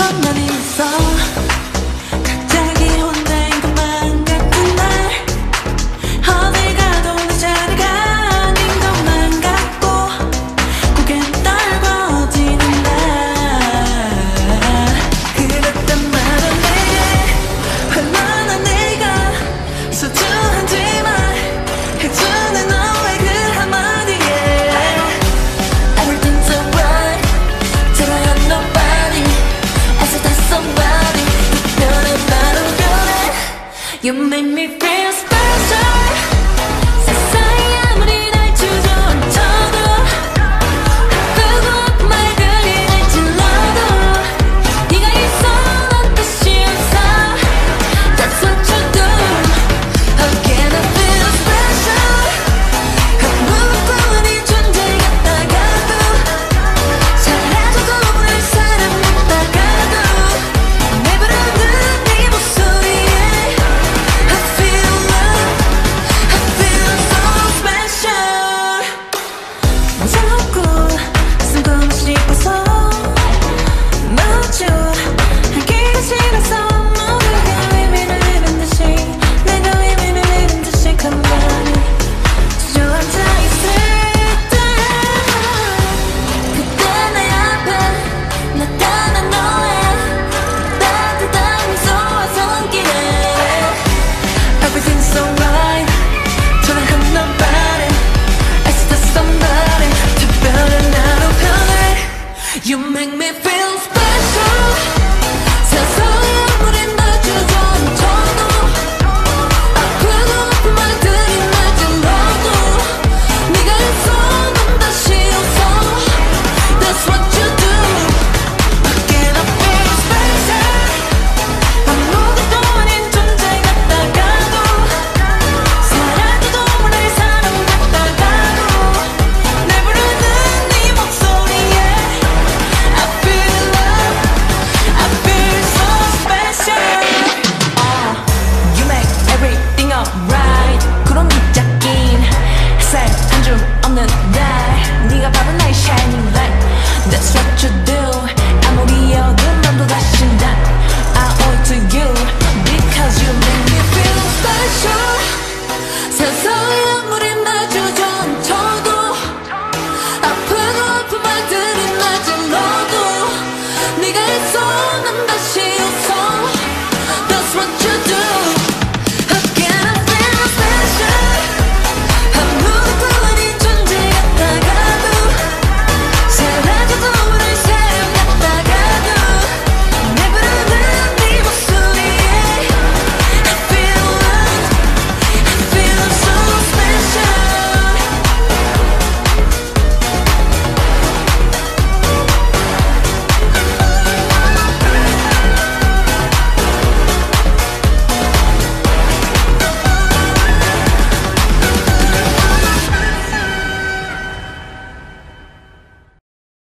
那个地方。You made me feel You make me feel special.